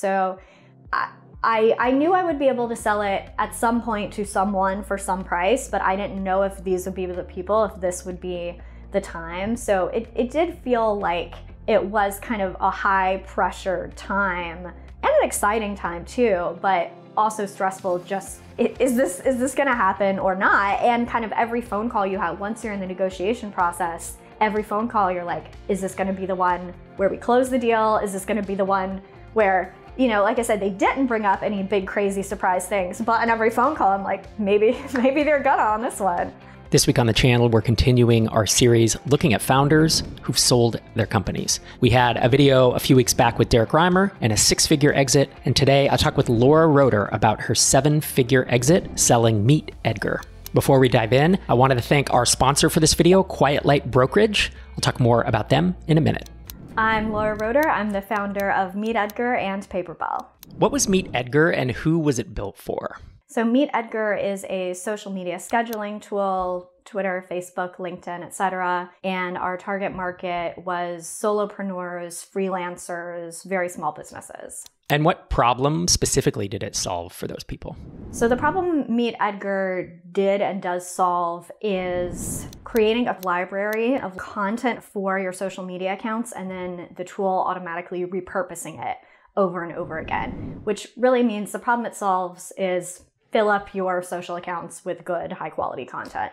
So I, I, I knew I would be able to sell it at some point to someone for some price, but I didn't know if these would be the people, if this would be the time. So it, it did feel like it was kind of a high pressure time and an exciting time too, but also stressful just is this is this going to happen or not and kind of every phone call you have once you're in the negotiation process every phone call you're like is this going to be the one where we close the deal is this going to be the one where you know like i said they didn't bring up any big crazy surprise things but on every phone call i'm like maybe maybe they're gonna on this one this week on the channel, we're continuing our series looking at founders who've sold their companies. We had a video a few weeks back with Derek Reimer and a six figure exit, and today I'll talk with Laura Roeder about her seven figure exit selling Meet Edgar. Before we dive in, I wanted to thank our sponsor for this video, Quiet Light Brokerage. I'll talk more about them in a minute. I'm Laura Roeder. I'm the founder of Meet Edgar and Paperbell. What was Meet Edgar and who was it built for? So Meet Edgar is a social media scheduling tool, Twitter, Facebook, LinkedIn, etc. And our target market was solopreneurs, freelancers, very small businesses. And what problem specifically did it solve for those people? So, the problem Meet Edgar did and does solve is creating a library of content for your social media accounts and then the tool automatically repurposing it over and over again, which really means the problem it solves is fill up your social accounts with good, high quality content.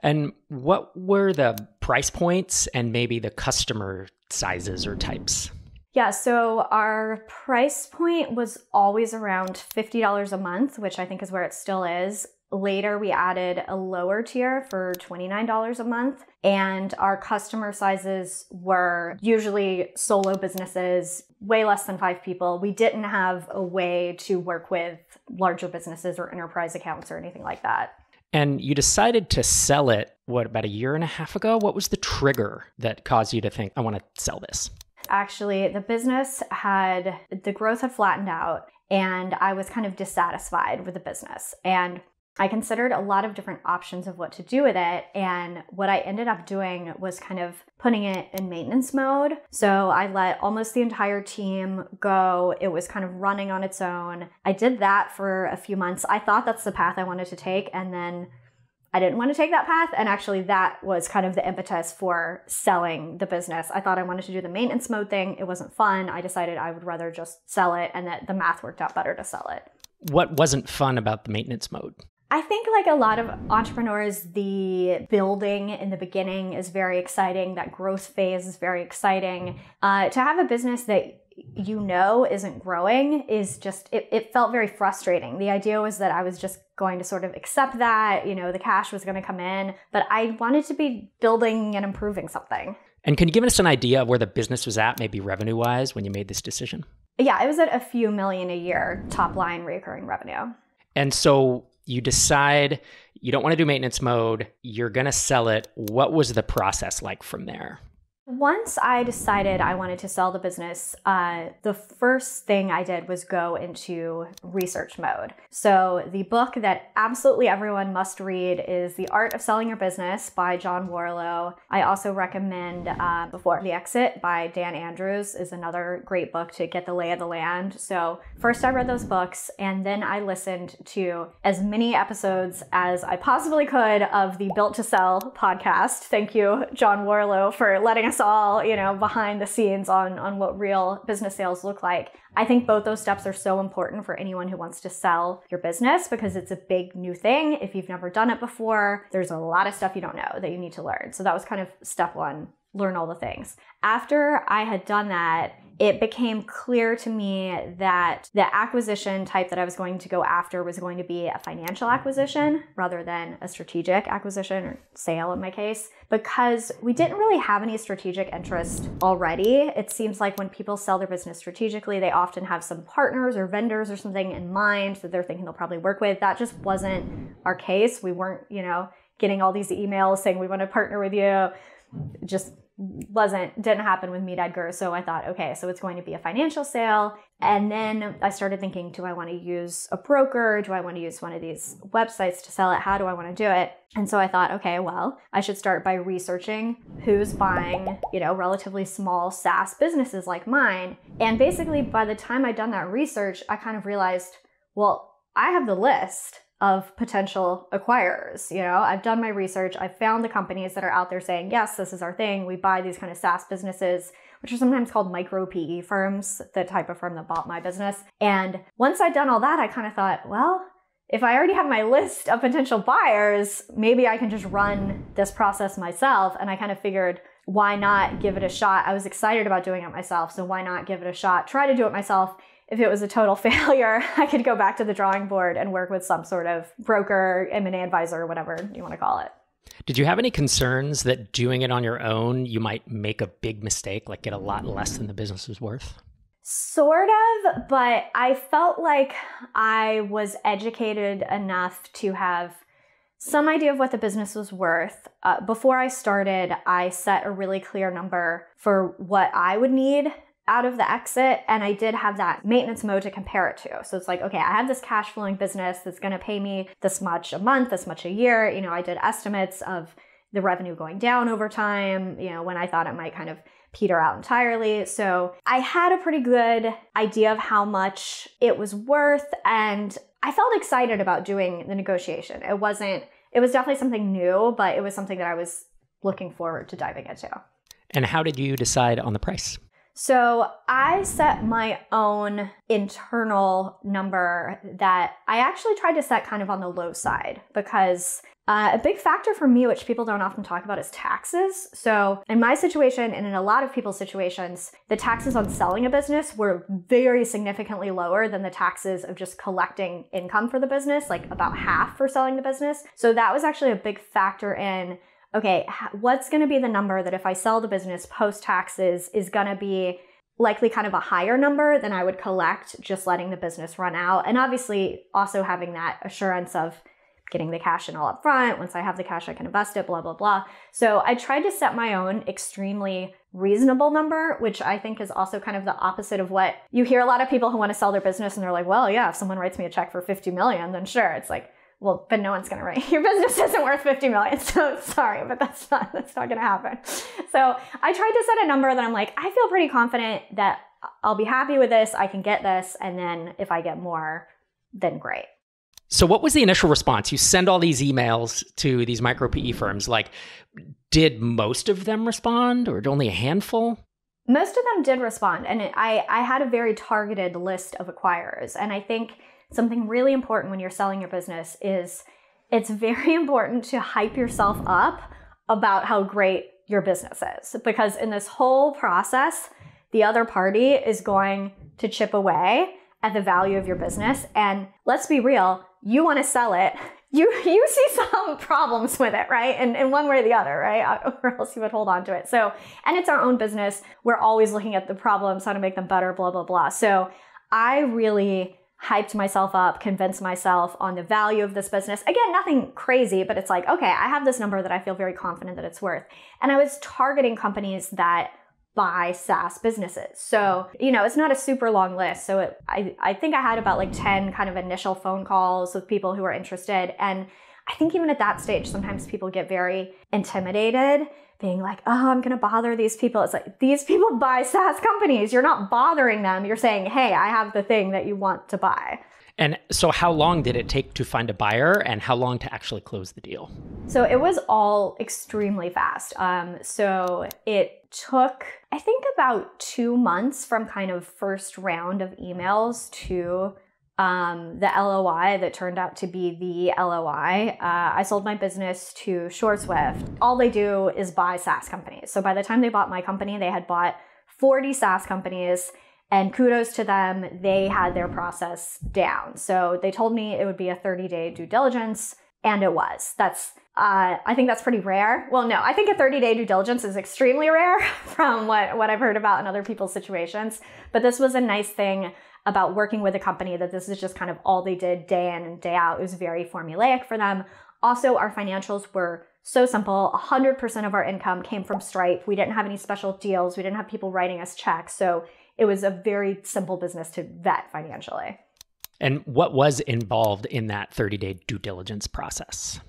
And what were the price points and maybe the customer sizes or types? Yeah, so our price point was always around $50 a month, which I think is where it still is. Later, we added a lower tier for $29 a month, and our customer sizes were usually solo businesses, way less than five people. We didn't have a way to work with larger businesses or enterprise accounts or anything like that. And you decided to sell it, what, about a year and a half ago? What was the trigger that caused you to think, I want to sell this? Actually, the business had, the growth had flattened out and I was kind of dissatisfied with the business. And I considered a lot of different options of what to do with it. And what I ended up doing was kind of putting it in maintenance mode. So I let almost the entire team go. It was kind of running on its own. I did that for a few months. I thought that's the path I wanted to take. And then I didn't want to take that path. And actually, that was kind of the impetus for selling the business. I thought I wanted to do the maintenance mode thing. It wasn't fun. I decided I would rather just sell it and that the math worked out better to sell it. What wasn't fun about the maintenance mode? I think, like a lot of entrepreneurs, the building in the beginning is very exciting. That growth phase is very exciting. Uh, to have a business that you know isn't growing is just, it, it felt very frustrating. The idea was that I was just going to sort of accept that, you know, the cash was going to come in, but I wanted to be building and improving something. And can you give us an idea of where the business was at, maybe revenue wise, when you made this decision? Yeah, it was at a few million a year top line recurring revenue. And so you decide you don't want to do maintenance mode, you're going to sell it. What was the process like from there? Once I decided I wanted to sell the business, uh, the first thing I did was go into research mode. So, the book that absolutely everyone must read is The Art of Selling Your Business by John Warrillow. I also recommend uh, Before the Exit by Dan Andrews is another great book to get the lay of the land. So, first I read those books and then I listened to as many episodes as I possibly could of the Built to Sell podcast. Thank you, John Warrillow, for letting us all, you know, behind the scenes on on what real business sales look like. I think both those steps are so important for anyone who wants to sell your business because it's a big new thing. If you've never done it before, there's a lot of stuff you don't know that you need to learn. So that was kind of step 1, learn all the things. After I had done that, it became clear to me that the acquisition type that I was going to go after was going to be a financial acquisition rather than a strategic acquisition or sale in my case, because we didn't really have any strategic interest already. It seems like when people sell their business strategically, they often have some partners or vendors or something in mind that they're thinking they'll probably work with. That just wasn't our case. We weren't, you know, getting all these emails saying we want to partner with you. Just wasn't didn't happen with Meet Edgar. So I thought, okay, so it's going to be a financial sale. And then I started thinking, do I want to use a broker? Do I want to use one of these websites to sell it? How do I want to do it? And so I thought, okay, well, I should start by researching who's buying, you know, relatively small SaaS businesses like mine. And basically, by the time I'd done that research, I kind of realized, well, I have the list of potential acquirers. You know, I've done my research. I've found the companies that are out there saying, yes, this is our thing. We buy these kind of SaaS businesses, which are sometimes called micro PE firms, the type of firm that bought my business. And once I'd done all that, I kind of thought, well, if I already have my list of potential buyers, maybe I can just run this process myself. And I kind of figured, why not give it a shot? I was excited about doing it myself, so why not give it a shot? Try to do it myself if it was a total failure, I could go back to the drawing board and work with some sort of broker, M&A advisor, whatever you want to call it. Did you have any concerns that doing it on your own, you might make a big mistake, like get a lot less than the business was worth? Sort of, but I felt like I was educated enough to have some idea of what the business was worth. Uh, before I started, I set a really clear number for what I would need out of the exit and I did have that maintenance mode to compare it to. So it's like, okay, I have this cash flowing business that's going to pay me this much a month, this much a year. You know, I did estimates of the revenue going down over time, you know, when I thought it might kind of peter out entirely. So I had a pretty good idea of how much it was worth and I felt excited about doing the negotiation. It wasn't it was definitely something new, but it was something that I was looking forward to diving into. And how did you decide on the price? So I set my own internal number that I actually tried to set kind of on the low side because uh, a big factor for me, which people don't often talk about, is taxes. So, in my situation, and in a lot of people's situations, the taxes on selling a business were very significantly lower than the taxes of just collecting income for the business, like about half for selling the business. So, that was actually a big factor in okay, what's going to be the number that if I sell the business post taxes is going to be likely kind of a higher number than I would collect just letting the business run out. And obviously, also having that assurance of getting the cash in all up front. Once I have the cash, I can invest it, blah, blah, blah. So I tried to set my own extremely reasonable number, which I think is also kind of the opposite of what you hear a lot of people who want to sell their business and they're like, well, yeah, if someone writes me a check for 50 million, then sure. It's like, well, but no one's going to write. Your business isn't worth 50 million. So sorry, but that's not, that's not going to happen. So I tried to set a number that I'm like, I feel pretty confident that I'll be happy with this. I can get this. And then if I get more, then great. So what was the initial response? You send all these emails to these micro PE firms. Like, did most of them respond or only a handful? Most of them did respond. And I, I had a very targeted list of acquirers. And I think something really important when you're selling your business is it's very important to hype yourself up about how great your business is. Because in this whole process the other party is going to chip away at the value of your business. And let's be real you want to sell it. You you see some problems with it right? And in one way or the other right? Or else you would hold on to it. So and it's our own business. We're always looking at the problems how to make them better blah blah blah. So i really hyped myself up, convinced myself on the value of this business. Again, nothing crazy, but it's like, okay, I have this number that I feel very confident that it's worth. And I was targeting companies that buy SaaS businesses. So, you know, it's not a super long list. So it, I, I think I had about like 10 kind of initial phone calls with people who were interested. And I think even at that stage, sometimes people get very intimidated being like, oh, I'm going to bother these people. It's like, these people buy SaaS companies. You're not bothering them. You're saying, hey, I have the thing that you want to buy. And so, how long did it take to find a buyer and how long to actually close the deal? So, it was all extremely fast. Um, so, it took, I think, about two months from kind of first round of emails to um, the LOI that turned out to be the LOI. Uh, I sold my business to SureSwift. All they do is buy SaaS companies. So by the time they bought my company, they had bought 40 SaaS companies. And kudos to them, they had their process down. So they told me it would be a 30 day due diligence, and it was. That's uh, I think that's pretty rare. Well, no, I think a 30 day due diligence is extremely rare from what, what I've heard about in other people's situations. But this was a nice thing about working with a company that this is just kind of all they did day in and day out. It was very formulaic for them. Also, our financials were so simple. 100% of our income came from Stripe. We didn't have any special deals. We didn't have people writing us checks. So it was a very simple business to vet financially. And what was involved in that 30 day due diligence process?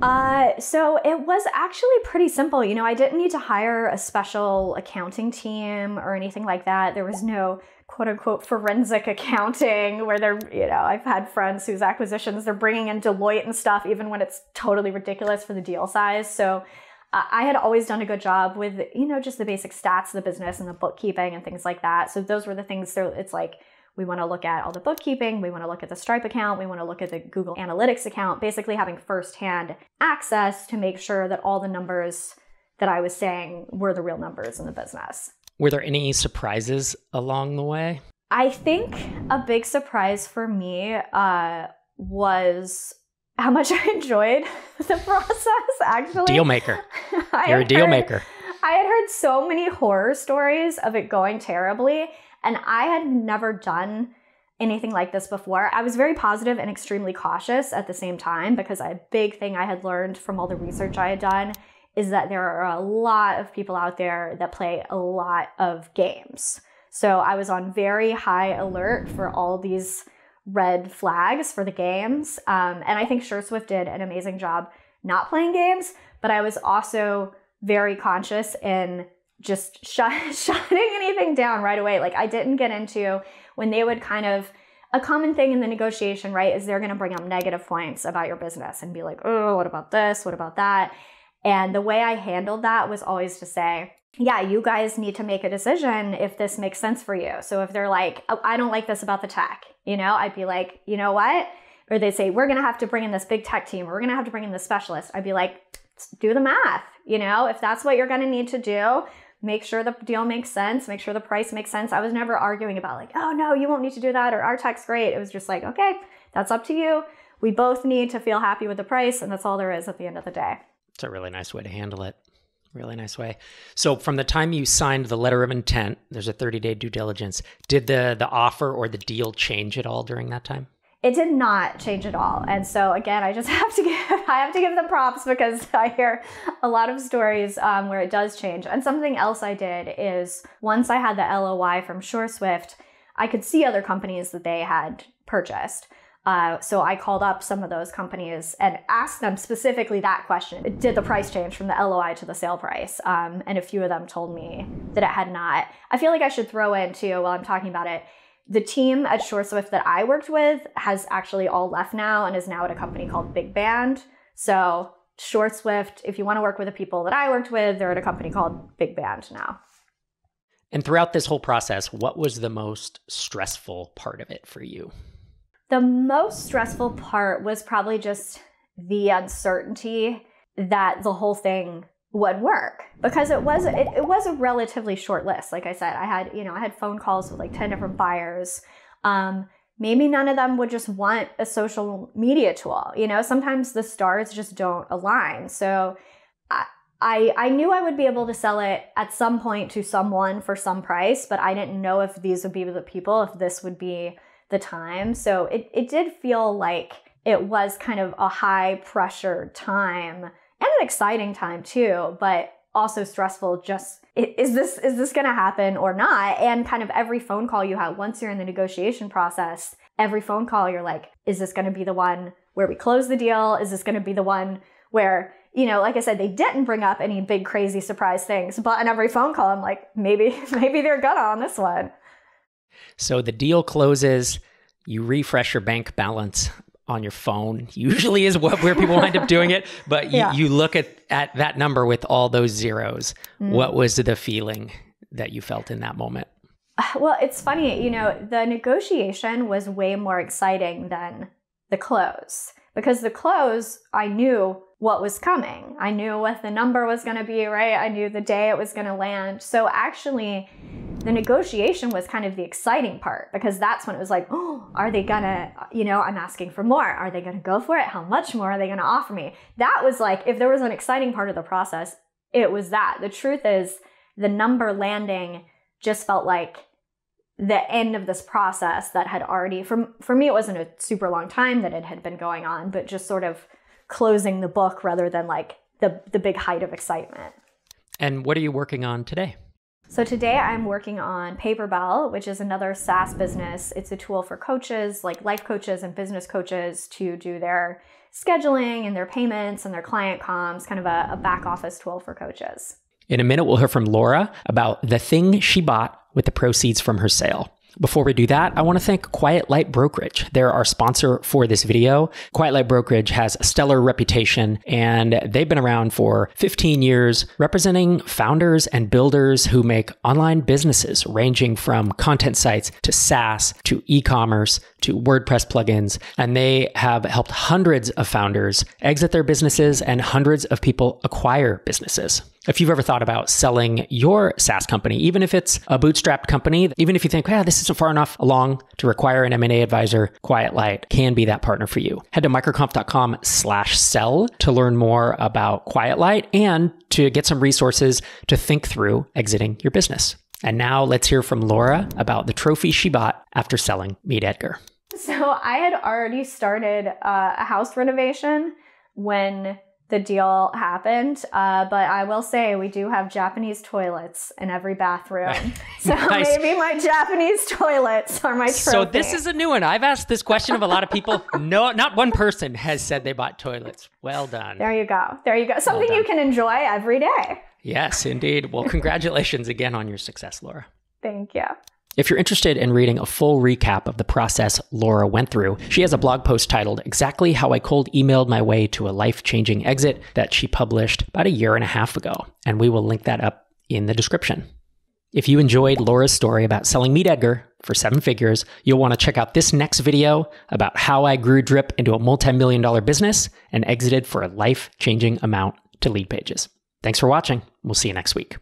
Uh, so it was actually pretty simple. You know, I didn't need to hire a special accounting team or anything like that. There was no quote unquote forensic accounting where they're, you know, I've had friends whose acquisitions they're bringing in Deloitte and stuff, even when it's totally ridiculous for the deal size. So uh, I had always done a good job with, you know, just the basic stats of the business and the bookkeeping and things like that. So those were the things. So it's like, we want to look at all the bookkeeping. We want to look at the Stripe account. We want to look at the Google Analytics account, basically having firsthand access to make sure that all the numbers that I was saying were the real numbers in the business. Were there any surprises along the way? I think a big surprise for me uh, was how much I enjoyed the process, actually. Deal maker. You're a deal heard, maker. I had heard so many horror stories of it going terribly. And I had never done anything like this before. I was very positive and extremely cautious at the same time because a big thing I had learned from all the research I had done is that there are a lot of people out there that play a lot of games. So I was on very high alert for all these red flags for the games. Um, and I think SureSwift did an amazing job not playing games, but I was also very conscious in just shut, shutting anything down right away. Like I didn't get into when they would kind of a common thing in the negotiation, right, is they're going to bring up negative points about your business and be like, "Oh, what about this? What about that?" And the way I handled that was always to say, yeah, you guys need to make a decision if this makes sense for you. So if they're like, oh, I don't like this about the tech, you know, I'd be like, you know what? Or they say, we're going to have to bring in this big tech team, we're going to have to bring in this specialist. I'd be like, do the math, you know, if that's what you're going to need to do, make sure the deal makes sense, make sure the price makes sense. I was never arguing about like, oh no, you won't need to do that or our tech's great. It was just like, okay, that's up to you. We both need to feel happy with the price, and that's all there is at the end of the day. It's a really nice way to handle it. Really nice way. So from the time you signed the letter of intent, there's a 30 day due diligence. Did the the offer or the deal change at all during that time? It did not change at all and so again i just have to give i have to give them props because i hear a lot of stories um, where it does change and something else i did is once i had the loi from sureswift i could see other companies that they had purchased uh, so I called up some of those companies and asked them specifically that question: Did the price change from the LOI to the sale price? Um, and a few of them told me that it had not. I feel like I should throw in too while I'm talking about it the team at SureSwift that I worked with has actually all left now and is now at a company called Big Band. So SureSwift, if you want to work with the people that I worked with, they're at a company called Big Band now. And throughout this whole process, what was the most stressful part of it for you? The most stressful part was probably just the uncertainty that the whole thing would work because it was it, it was a relatively short list. Like i said i had you know i had phone calls with like 10 different buyers. Um, maybe none of them would just want a social media tool. You know sometimes the stars just don't align. So I, I knew i would be able to sell it at some point to someone for some price but i didn't know if these would be the people if this would be the time. So it, it did feel like it was kind of a high pressure time and an exciting time too, but also stressful just is this is this going to happen or not? And kind of every phone call you have once you're in the negotiation process every phone call you're like is this going to be the one where we close the deal? Is this going to be the one where you know like i said they didn't bring up any big crazy surprise things but on every phone call i'm like maybe maybe they're gonna on this one. So the deal closes you refresh your bank balance on your phone usually is what where people wind up doing it but you, yeah. you look at at that number with all those zeros. Mm. what was the feeling that you felt in that moment? Well it's funny you know the negotiation was way more exciting than the close because the close i knew what was coming. I knew what the number was going to be right? I knew the day it was going to land. So actually the negotiation was kind of the exciting part because that's when it was like, oh, are they gonna, you know, I'm asking for more. Are they gonna go for it? How much more are they gonna offer me? That was like, if there was an exciting part of the process, it was that. The truth is, the number landing just felt like the end of this process that had already, for, for me, it wasn't a super long time that it had been going on, but just sort of closing the book rather than like the the big height of excitement. And what are you working on today? So today I'm working on Paperbell, which is another SaaS business. It's a tool for coaches, like life coaches and business coaches, to do their scheduling and their payments and their client comms, kind of a, a back office tool for coaches. In a minute, we'll hear from Laura about the thing she bought with the proceeds from her sale. Before we do that, I want to thank Quiet Light Brokerage. They're our sponsor for this video. Quiet Light Brokerage has a stellar reputation and they've been around for 15 years, representing founders and builders who make online businesses ranging from content sites to SaaS to e commerce to WordPress plugins. And they have helped hundreds of founders exit their businesses and hundreds of people acquire businesses. If you've ever thought about selling your SaaS company, even if it's a bootstrapped company, even if you think, yeah, this isn't far enough along to require an M&A advisor, Quiet Light can be that partner for you. Head to microconf.com slash sell to learn more about Quiet Light and to get some resources to think through exiting your business. And now let's hear from Laura about the trophy she bought after selling Meet Edgar. So I had already started uh, a house renovation when the deal happened. Uh, but I will say we do have Japanese toilets in every bathroom. So nice. maybe my Japanese toilets are my trophy. So this is a new one. I've asked this question of a lot of people. No, not one person has said they bought toilets. Well done. There you go. There you go. Something well you can enjoy every day. Yes, indeed. Well, congratulations again on your success, Laura. Thank you. If you're interested in reading a full recap of the process Laura went through, she has a blog post titled Exactly How I Cold Emailed My Way to a Life Changing Exit that she published about a year and a half ago. And we will link that up in the description. If you enjoyed Laura's story about selling Meet Edgar for seven figures, you'll want to check out this next video about how I grew Drip into a multi million dollar business and exited for a life changing amount to Leadpages. Thanks for watching. We'll see you next week.